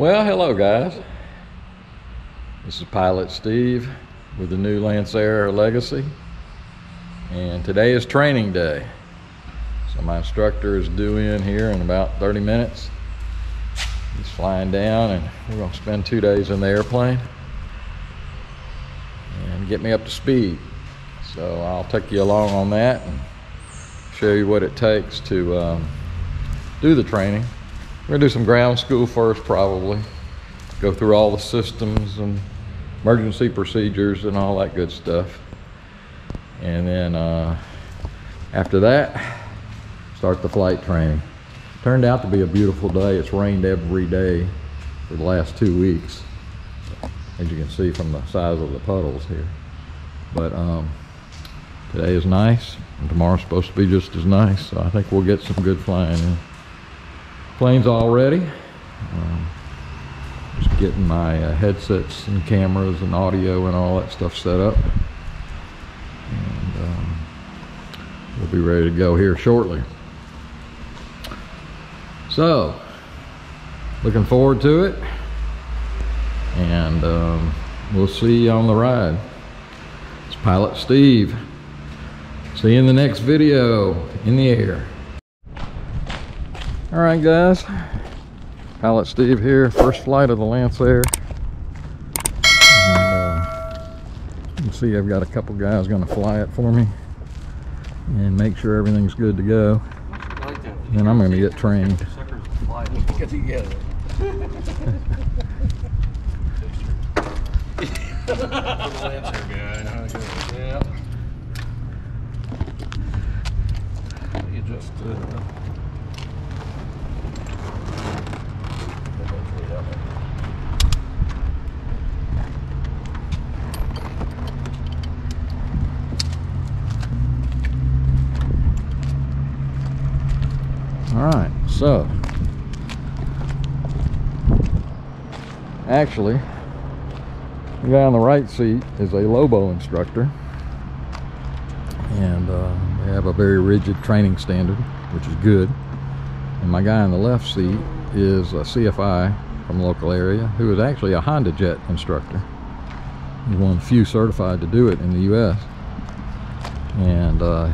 Well, hello guys. This is Pilot Steve with the new Lancair Legacy. And today is training day. So my instructor is due in here in about 30 minutes. He's flying down and we're gonna spend two days in the airplane and get me up to speed. So I'll take you along on that and show you what it takes to um, do the training. We're gonna do some ground school first probably. Go through all the systems and emergency procedures and all that good stuff. And then uh, after that, start the flight training. Turned out to be a beautiful day. It's rained every day for the last two weeks, as you can see from the size of the puddles here. But um, today is nice, and tomorrow's supposed to be just as nice. So I think we'll get some good flying in. Plane's all ready. Um, just getting my uh, headsets and cameras and audio and all that stuff set up. And um, we'll be ready to go here shortly. So, looking forward to it. And um, we'll see you on the ride. It's Pilot Steve. See you in the next video in the air. All right, guys. Pilot Steve here, first flight of the Lancair. And, uh, you can see I've got a couple guys gonna fly it for me and make sure everything's good to go. Then I'm gonna get trained. Get together. Lancair guy, I know how it goes. Yeah. You just uh, All right, so actually, the guy on the right seat is a Lobo instructor, and uh, they have a very rigid training standard, which is good. And my guy on the left seat is a CFI from the local area, who is actually a Honda Jet instructor. He's one of the few certified to do it in the U.S. And uh,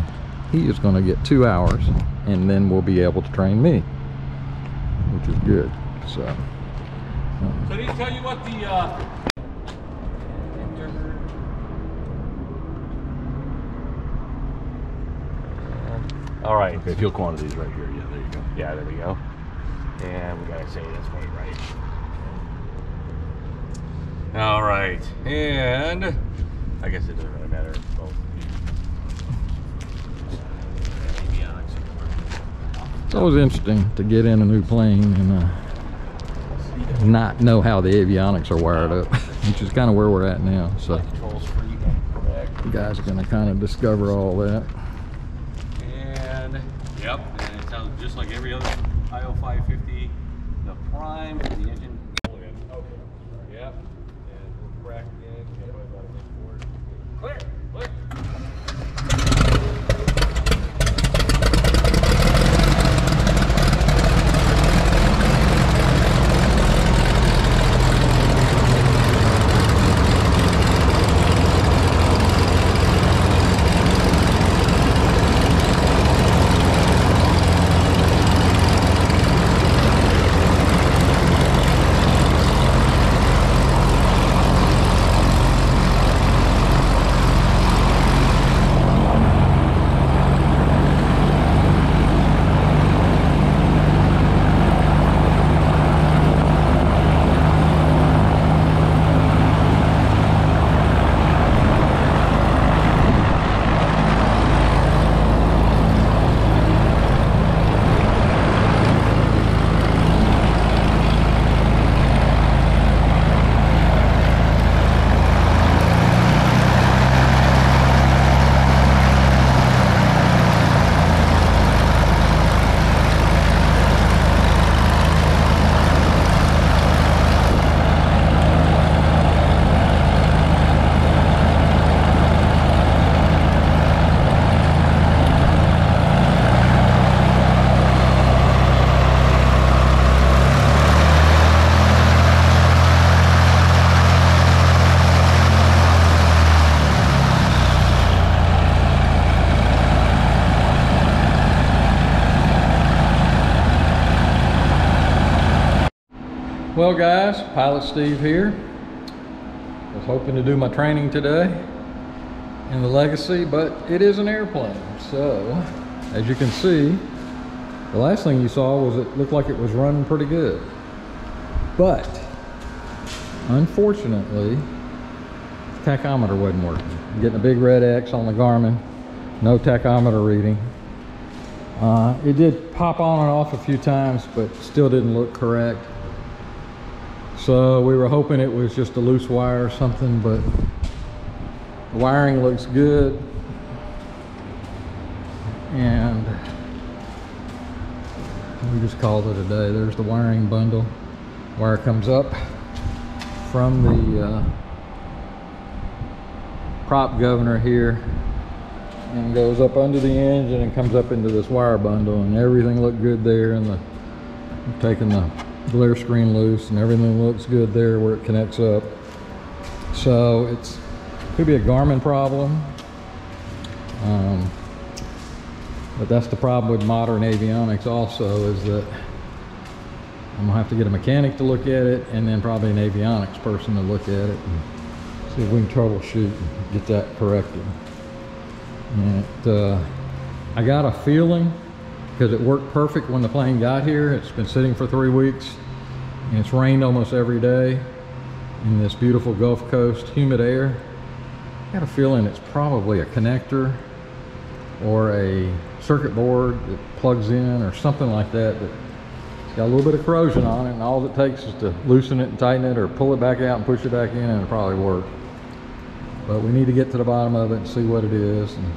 he is going to get two hours and then we'll be able to train me which is good so um, So did he tell you what the uh, All right. Okay, fuel quantities right here. Yeah, there you go. Yeah, there we go. And we gotta say this way, right? All right. And I guess it doesn't really matter. Both. it's always interesting to get in a new plane and uh, not know how the avionics are wired up which is kind of where we're at now so Controls you guys are going to kind of discover all that And yep, and it sounds just like every other IO 550. The prime, the engine. Okay. Yep. We'll in. Clear. Clear. Well, guys, Pilot Steve here. Was hoping to do my training today in the Legacy, but it is an airplane. So, as you can see, the last thing you saw was it looked like it was running pretty good. But, unfortunately, the tachometer wasn't working. I'm getting a big red X on the Garmin, no tachometer reading. Uh, it did pop on and off a few times, but still didn't look correct. So we were hoping it was just a loose wire or something, but the wiring looks good. And we just called it a day. There's the wiring bundle. Wire comes up from the uh, prop governor here and goes up under the engine and comes up into this wire bundle and everything looked good there and the taking the glare screen loose and everything looks good there where it connects up. So it's could be a Garmin problem um, but that's the problem with modern avionics also is that I'm gonna have to get a mechanic to look at it and then probably an avionics person to look at it and see if we can troubleshoot and get that corrected. And it, uh, I got a feeling because it worked perfect when the plane got here. It's been sitting for three weeks and it's rained almost every day in this beautiful Gulf Coast humid air. I got a feeling it's probably a connector or a circuit board that plugs in or something like that that got a little bit of corrosion on it and all it takes is to loosen it and tighten it or pull it back out and push it back in and it'll probably work. But we need to get to the bottom of it and see what it is. And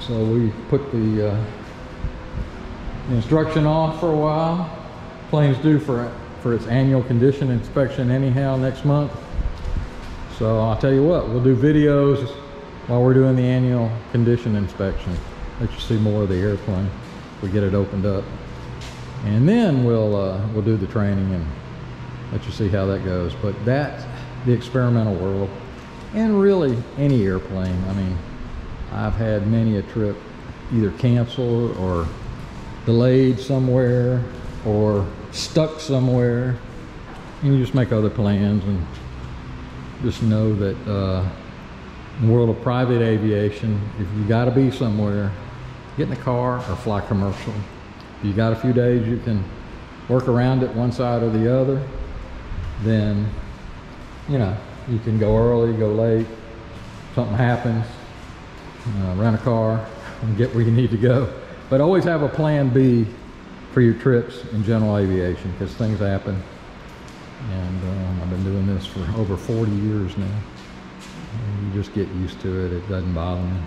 so we put the uh, instruction off for a while. Plane's due for, for its annual condition inspection anyhow next month. So I'll tell you what, we'll do videos while we're doing the annual condition inspection. Let you see more of the airplane. We get it opened up. And then we'll, uh, we'll do the training and let you see how that goes. But that's the experimental world and really any airplane. I mean, I've had many a trip either canceled or delayed somewhere or stuck somewhere and you just make other plans and just know that uh, in the world of private aviation if you got to be somewhere get in the car or fly commercial if you got a few days you can work around it one side or the other then you know you can go early go late something happens uh, rent a car and get where you need to go. But always have a plan B for your trips in general aviation because things happen. And um, I've been doing this for over 40 years now. And you just get used to it. It doesn't bother me.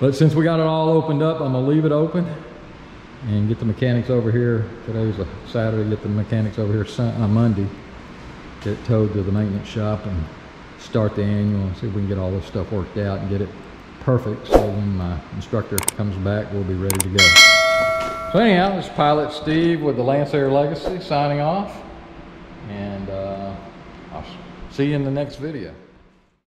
But since we got it all opened up, I'm gonna leave it open and get the mechanics over here. Today's a Saturday. Get the mechanics over here Sun- uh, Monday. Get towed to the maintenance shop and start the annual and see if we can get all this stuff worked out and get it perfect so when my instructor comes back we'll be ready to go. So anyhow, this is Pilot Steve with the Lancair Legacy signing off and uh, I'll see you in the next video.